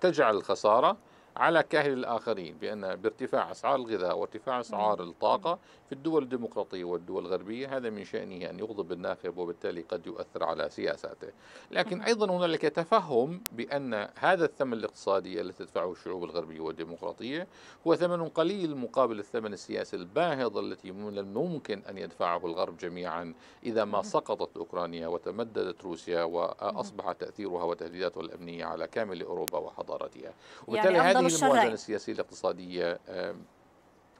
Speaker 6: تجعل الخسارة على كاهل الآخرين بأن بارتفاع أسعار الغذاء وارتفاع أسعار الطاقة في الدول الديمقراطية والدول الغربية هذا من شأنه أن يغضب الناخب وبالتالي قد يؤثر على سياساته. لكن أيضا هنالك تفهم بأن هذا الثمن الاقتصادي الذي تدفعه الشعوب الغربية والديمقراطية هو ثمن قليل مقابل الثمن السياسي الباهظ التي من الممكن أن يدفعه الغرب جميعا إذا ما سقطت أوكرانيا وتمددت روسيا وأصبح تأثيرها وتهديداتها الأمنية على كامل أوروبا وحضارتها.
Speaker 1: وبالتالي يعني
Speaker 6: هذه الموازنة السياسية الاقتصادية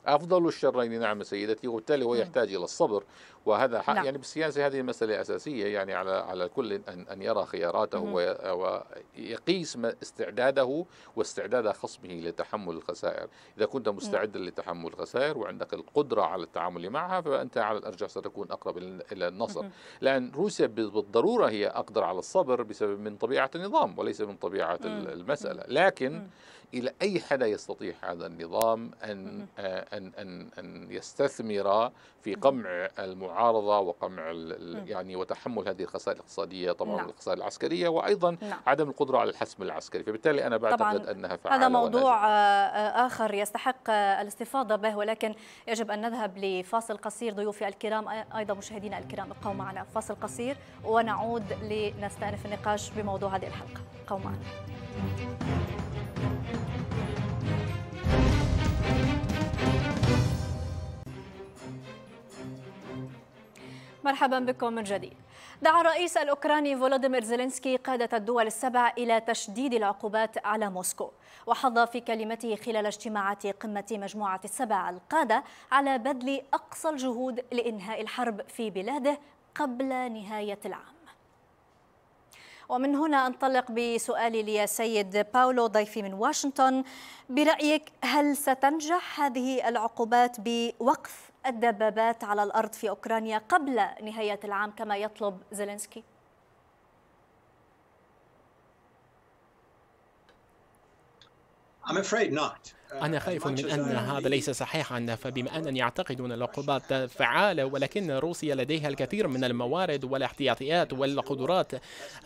Speaker 6: أفضل الشرين نعم سيدتي وبالتالي هو يحتاج إلى الصبر وهذا حق نعم. يعني بالسياسة هذه مسألة أساسية يعني على على الكل أن أن يرى خياراته ويقيس استعداده واستعداد خصمه لتحمل الخسائر. إذا كنت مستعدا لتحمل الخسائر وعندك القدرة على التعامل معها فأنت على الأرجح ستكون أقرب إلى النصر. لأن روسيا بالضرورة هي أقدر على الصبر بسبب من طبيعة النظام وليس من طبيعة المسألة. لكن إلى أي حدا يستطيع هذا النظام أن أن أن أن يستثمر في قمع المعارضة وقمع يعني وتحمل هذه الخسائر الاقتصادية طبعا نعم. الخسائر العسكرية وأيضا نعم. عدم القدرة على الحسم العسكري فبالتالي أنا بعتقد أنها فعالة
Speaker 1: هذا موضوع ونجم. آه، آخر يستحق الاستفاضة به ولكن يجب أن نذهب لفاصل قصير ضيوفي الكرام أيضا مشاهدينا الكرام ابقوا معنا فاصل قصير ونعود لنستأنف النقاش بموضوع هذه الحلقة ابقوا معنا مرحبا بكم من جديد. دعا الرئيس الأوكراني فولوديمير زيلينسكي قادة الدول السبع إلى تشديد العقوبات على موسكو وحض في كلمته خلال اجتماعات قمة مجموعة السبع القادة على بذل أقصى الجهود لإنهاء الحرب في بلاده قبل نهاية العام. ومن هنا أنطلق بسؤالي لسيد باولو ضيفي من واشنطن. برأيك هل ستنجح هذه العقوبات بوقف الدبابات على الأرض في أوكرانيا قبل نهاية العام كما يطلب زيلينسكي؟
Speaker 5: أنا خايف من أن هذا ليس صحيحا فبما أنني أعتقد أن العقوبات فعالة ولكن روسيا لديها الكثير من الموارد والاحتياطيات والقدرات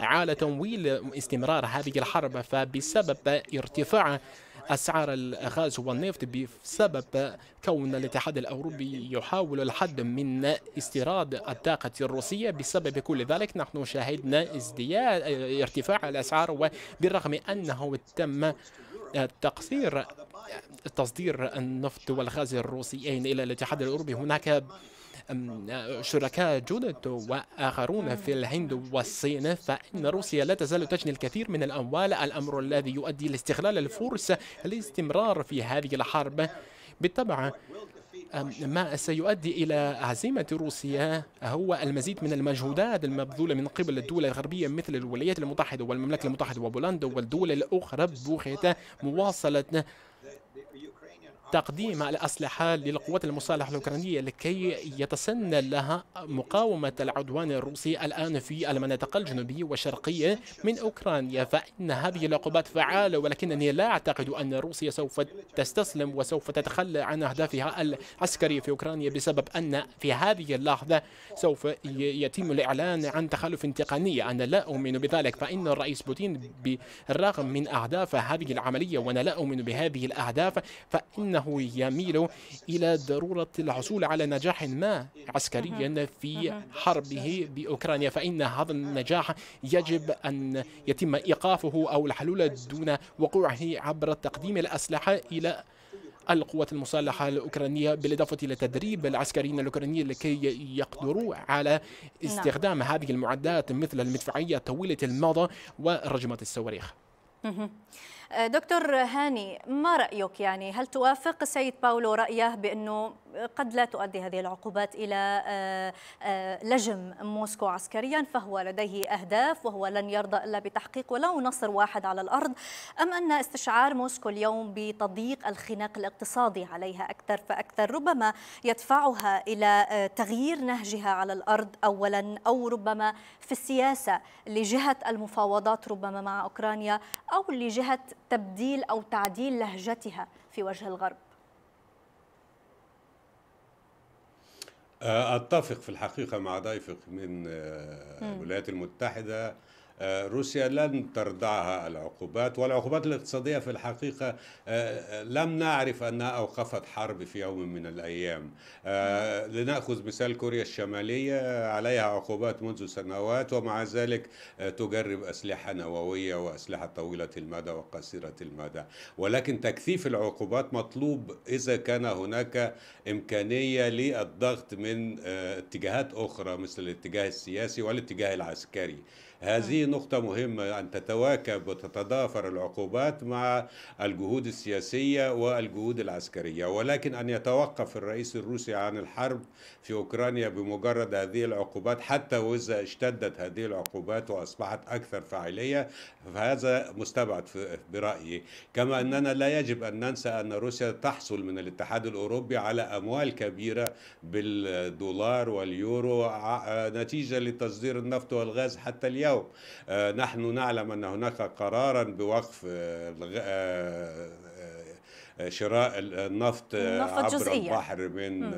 Speaker 5: على تمويل استمرار هذه الحرب فبسبب ارتفاع أسعار الغاز والنفط بسبب كون الاتحاد الأوروبي يحاول الحد من استيراد الطاقة الروسية بسبب كل ذلك نحن شاهدنا ازدياد ارتفاع الأسعار وبالرغم أنه تم تقصير تصدير النفط والغاز الروسيين إلى الاتحاد الأوروبي. هناك شركاء جدد وآخرون في الهند والصين فإن روسيا لا تزال تجني الكثير من الأموال. الأمر الذي يؤدي لاستغلال الفرصة الاستمرار في هذه الحرب. بالطبع ما سيؤدي إلى هزيمة روسيا هو المزيد من المجهودات المبذولة من قبل الدول الغربية مثل الولايات المتحدة والمملكة المتحدة وبولندا والدول الأخرى بوخية مواصلة تقديم الأسلحة للقوات المسلحة الأوكرانية لكي يتسنى لها مقاومة العدوان الروسي الآن في المناطق الجنوبية والشرقية من أوكرانيا فإن هذه العقوبات فعالة ولكنني لا أعتقد أن روسيا سوف تستسلم وسوف تتخلى عن أهدافها العسكرية في أوكرانيا بسبب أن في هذه اللحظة سوف يتم الإعلان عن تخلف تقني أنا لا أؤمن بذلك فإن الرئيس بوتين بالرغم من أهداف هذه العملية وأنا لا أؤمن بهذه الأهداف فإنه أنه يميل إلى ضرورة الحصول على نجاح ما عسكريا في حربه بأوكرانيا فإن هذا النجاح يجب أن يتم إيقافه أو الحلول دون وقوعه عبر تقديم الأسلحة إلى القوات المسلحة الأوكرانية بالإضافة إلى تدريب العسكريين الأوكرانيين لكي يقدروا على نعم. استخدام هذه المعدات مثل المدفعية طويلة المدى ورجمات الصواريخ.
Speaker 1: دكتور هاني ما رأيك يعني؟ هل توافق السيد باولو رأيه بأنه قد لا تؤدي هذه العقوبات إلى آه، آه، لجم موسكو عسكريا فهو لديه أهداف وهو لن يرضى إلا بتحقيق ولو نصر واحد على الأرض؟ أم أن استشعار موسكو اليوم بتضييق الخناق الاقتصادي عليها أكثر فأكثر ربما يدفعها إلى آه، تغيير نهجها على الأرض أولا أو ربما في السياسة لجهة المفاوضات ربما مع أوكرانيا أو لجهة تبديل أو تعديل لهجتها في وجه الغرب.
Speaker 4: أتفق في الحقيقة مع ضيفك من الولايات المتحدة آه، روسيا لن تردعها العقوبات والعقوبات الاقتصادية في الحقيقة آه، آه، لم نعرف أنها أوقفت حرب في يوم من الأيام. لنأخذ مثال كوريا الشمالية عليها عقوبات منذ سنوات ومع ذلك تجرب أسلحة نووية وأسلحة طويلة المدى وقصيرة المدى. ولكن تكثيف العقوبات مطلوب إذا كان هناك إمكانية للضغط من اتجاهات أخرى مثل الاتجاه السياسي والاتجاه العسكري. هذه نقطة مهمة أن تتواكب وتتضافر العقوبات مع الجهود السياسية والجهود العسكرية. ولكن أن يتوقف الرئيس الروسي عن الحرب في أوكرانيا بمجرد هذه العقوبات حتى وإذا اشتدت هذه العقوبات وأصبحت أكثر فاعلية فهذا مستبعد برأيي. كما أننا لا يجب أن ننسى أن روسيا تحصل من الاتحاد الأوروبي على أموال كبيرة بالدولار واليورو نتيجة لتصدير النفط والغاز حتى اليوم. اليوم آه، نحن نعلم أن هناك قرارا بوقف آه، آه، شراء النفط عبر جزئية. البحر من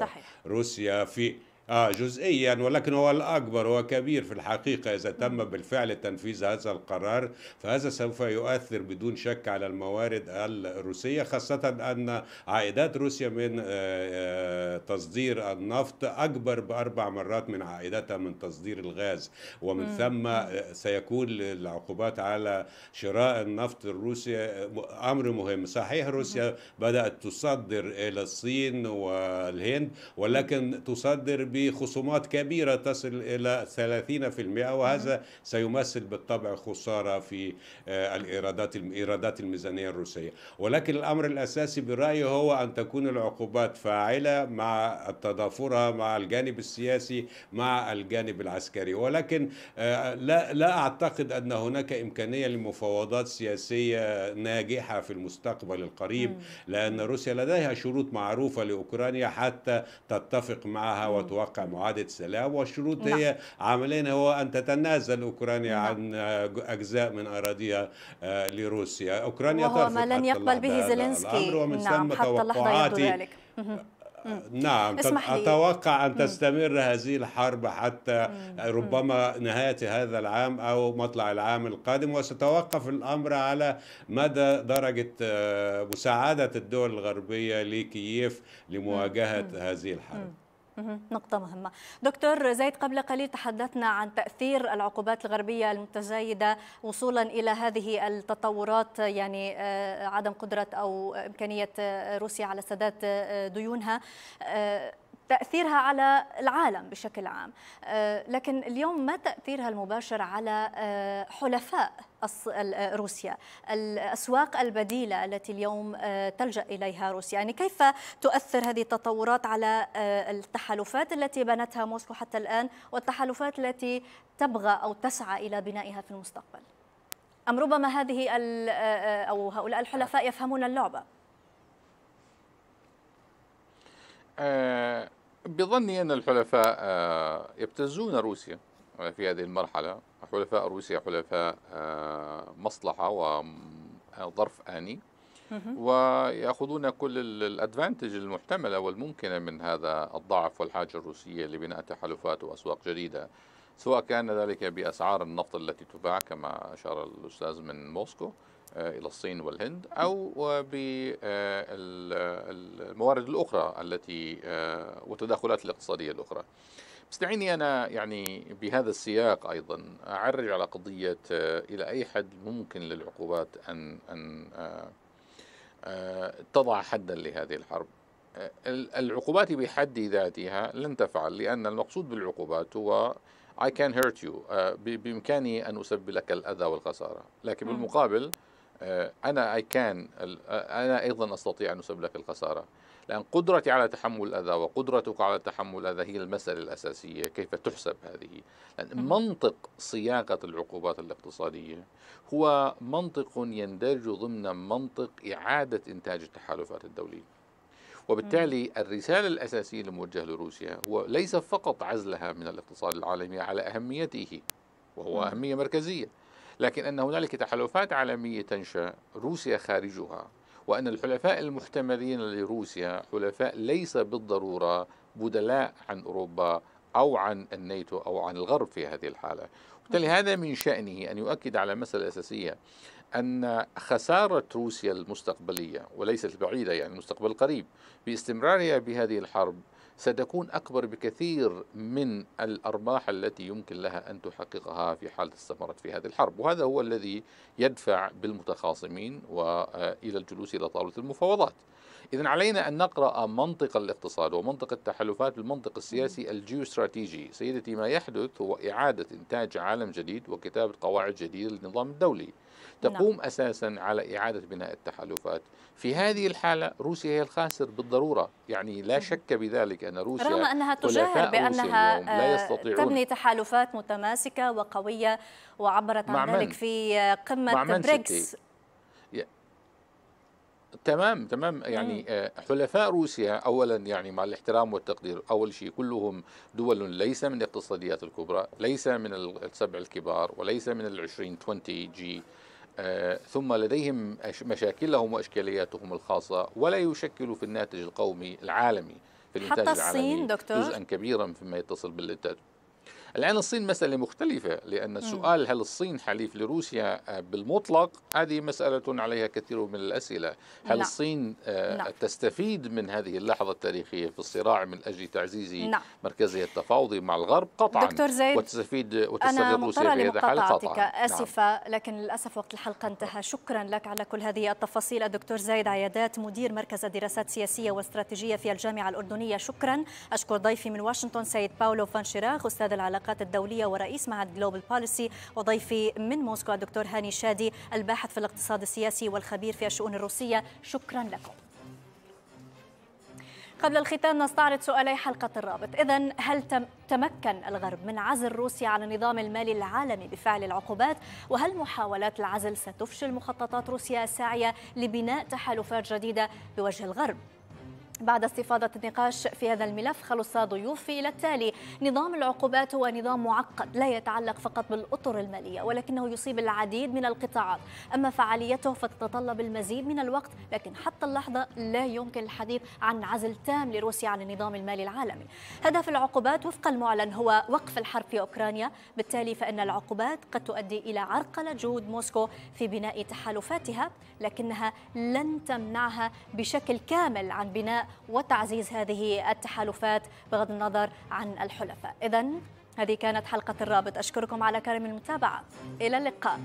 Speaker 4: صحيح. روسيا في آه جزئيا ولكن هو الأكبر هو كبير في الحقيقة. إذا تم بالفعل تنفيذ هذا القرار فهذا سوف يؤثر بدون شك على الموارد الروسية خاصة أن عائدات روسيا من آه، آه، تصدير النفط أكبر بأربع مرات من عائداتها من تصدير الغاز. ومن ثم آه، سيكون العقوبات على شراء النفط الروسي أمر مهم. صحيح روسيا بدأت تصدر إلى الصين والهند ولكن تصدر ب بخصومات كبيرة تصل إلى 30% وهذا سيمثل بالطبع خسارة في آه، الإيرادات الإيرادات الميزانية الروسية. ولكن الأمر الأساسي برأيي هو أن تكون العقوبات فاعلة مع تضافرها مع الجانب السياسي مع الجانب العسكري. ولكن آه، لا لا أعتقد أن هناك إمكانية لمفاوضات سياسية ناجحة في المستقبل القريب لأن روسيا لديها شروط معروفة لأوكرانيا حتى تتفق معها وتوقع معاهدة سلام والشروط
Speaker 1: نعم.
Speaker 4: هي عاملين هو أن تتنازل أوكرانيا
Speaker 1: نعم.
Speaker 4: عن آه، أجزاء من أراضيها آه، لروسيا أوكرانيا
Speaker 1: وهو ما لن يقبل به زيلينسكي
Speaker 4: ومن
Speaker 1: نعم
Speaker 4: ثم
Speaker 1: حتى يبدو
Speaker 4: توقعاتي
Speaker 1: ذلك مهم.
Speaker 4: نعم
Speaker 1: اسمح لي.
Speaker 4: أتوقع أن تستمر هذه الحرب حتى ربما نهاية هذا العام أو مطلع العام القادم وستوقف الأمر على مدى درجة آه، مساعدة الدول الغربية لكييف لمواجهة هذه الحرب.
Speaker 1: نقطة مهمة. دكتور زيد قبل قليل تحدثنا عن تأثير العقوبات الغربية المتزايدة وصولا إلى هذه التطورات يعني آه، عدم قدرة أو إمكانية آه، روسيا على سداد آه، ديونها. تأثيرها على العالم بشكل عام. آه، لكن اليوم ما تأثيرها المباشر على آه، حلفاء آه، روسيا الأسواق البديلة التي اليوم تلجأ إليها روسيا. يعني كيف تؤثر هذه التطورات على التحالفات التي بنتها موسكو حتى الآن والتحالفات التي تبغى أو تسعى إلى بنائها في المستقبل؟ أم ربما هذه أو هؤلاء الحلفاء يفهمون اللعبة؟
Speaker 6: بظني أن الحلفاء آه، يبتزون روسيا في هذه المرحلة. حلفاء روسيا حلفاء آه، مصلحة وظرف آني. ويأخذون كل الأدفانتج المحتملة والممكنة من هذا الضعف والحاجة الروسية لبناء تحالفات وأسواق جديدة. سواء كان ذلك بأسعار النفط التي تباع كما أشار الأستاذ من موسكو آه، إلى الصين والهند أو بالموارد الأخرى التي آه، والتداخلات الاقتصادية الأخرى. بس دعيني أنا يعني بهذا السياق أيضا أعرج على قضية آه، إلى أي حد ممكن للعقوبات أن أن آه، آه، تضع حدا لهذه الحرب. آه، ال- العقوبات بحد ذاتها لن تفعل لأن المقصود بالعقوبات هو I can hurt you. ب- بإمكاني أن أسبب لك الأذى والخسارة. لكن. بالمقابل آه، أنا I can أنا أيضا أستطيع أن أسبب لك الخسارة. لأن قدرتي على تحمل الأذى وقدرتك على تحمل الأذى هي المسألة الأساسية. كيف تحسب هذه؟ لأن منطق صياغة العقوبات الاقتصادية هو منطق يندرج ضمن منطق إعادة إنتاج التحالفات الدولية. وبالتالي الرسالة الأساسية الموجهة لروسيا هو ليس فقط عزلها من الاقتصاد العالمي على أهميته وهو. أهمية مركزية لكن أن هنالك تحالفات عالمية تنشأ روسيا خارجها وأن الحلفاء المحتملين لروسيا حلفاء ليس بالضرورة بدلاء عن أوروبا أو عن الناتو أو عن الغرب في هذه الحالة. وبالتالي هذا من شأنه أن يؤكد على مسألة أساسية. أن خسارة روسيا المستقبلية وليست البعيدة يعني المستقبل القريب باستمرارها بهذه الحرب ستكون أكبر بكثير من الأرباح التي يمكن لها أن تحققها في حال استمرت في هذه الحرب. وهذا هو الذي يدفع بالمتخاصمين وإلى الجلوس إلى طاولة المفاوضات. إذا علينا أن نقرأ منطق الاقتصاد ومنطق التحالفات بالمنطق السياسي الجيوستراتيجي. سيدتي ما يحدث هو إعادة إنتاج عالم جديد وكتابة قواعد جديدة للنظام الدولي. تقوم أساسا على إعادة بناء التحالفات. في هذه الحالة روسيا هي الخاسر بالضرورة. يعني لا شك بذلك أن روسيا
Speaker 1: رغم أنها تجاهر بأنها
Speaker 6: لا
Speaker 1: آه،
Speaker 6: يستطيعون
Speaker 1: تبني تحالفات متماسكة وقوية وعبرت عن؟ ذلك في آه، قمة بريكس؟
Speaker 6: تمام تمام يعني آه، حلفاء روسيا اولا يعني مع الاحترام والتقدير أول شيء كلهم دول ليس من الاقتصاديات الكبرى ليس من السبع الكبار وليس من العشرين 20 G آه، ثم لديهم مشاكلهم وأشكالياتهم الخاصة ولا يشكل في الناتج القومي العالمي في الإنتاج
Speaker 1: حتى الصين
Speaker 6: العالمي
Speaker 1: دكتور؟
Speaker 6: جزءا كبيرا فيما يتصل بالإنتاج الآن الصين مسألة مختلفة لأن السؤال هل الصين حليف لروسيا آه، بالمطلق؟ هذه مسألة عليها كثير من الأسئلة. هل
Speaker 1: نعم.
Speaker 6: الصين آه،
Speaker 1: نعم.
Speaker 6: تستفيد من هذه اللحظة التاريخية في الصراع من أجل تعزيز
Speaker 1: نعم.
Speaker 6: مركزها التفاوضي مع الغرب؟ قطعا.
Speaker 1: دكتور زيد،
Speaker 6: وتستفيد وتستغل روسيا في هذا الحال؟ قطعا. نعم.
Speaker 1: آسفة لكن للأسف وقت الحلقة انتهى. شكرا لك على كل هذه التفاصيل. الدكتور زايد عيادات مدير مركز الدراسات السياسية والاستراتيجية في الجامعة الأردنية. شكرا. أشكر ضيفي من واشنطن سيد باولو فان شيراغ أستاذ العلاقات الدولية ورئيس معهد Global Policy وضيفي من موسكو الدكتور هاني شادي الباحث في الاقتصاد السياسي والخبير في الشؤون الروسية. شكرا لكم. قبل الختام نستعرض سؤالي حلقة الرابط. إذا هل تم تمكن الغرب من عزل روسيا على النظام المالي العالمي بفعل العقوبات؟ وهل محاولات العزل ستفشل مخططات روسيا الساعية لبناء تحالفات جديدة بوجه الغرب؟ بعد استفاضة النقاش في هذا الملف خلص ضيوفي إلى التالي. نظام العقوبات هو نظام معقد لا يتعلق فقط بالأطر المالية ولكنه يصيب العديد من القطاعات. أما فعاليته فتتطلب المزيد من الوقت لكن حتى اللحظة لا يمكن الحديث عن عزل تام لروسيا عن النظام المالي العالمي. هدف العقوبات وفق المعلن هو وقف الحرب في أوكرانيا. بالتالي فإن العقوبات قد تؤدي إلى عرقلة جهود موسكو في بناء تحالفاتها لكنها لن تمنعها بشكل كامل عن بناء وتعزيز هذه التحالفات بغض النظر عن الحلفاء. إذا هذه كانت حلقة الرابط. أشكركم على كرم المتابعة. إلى اللقاء.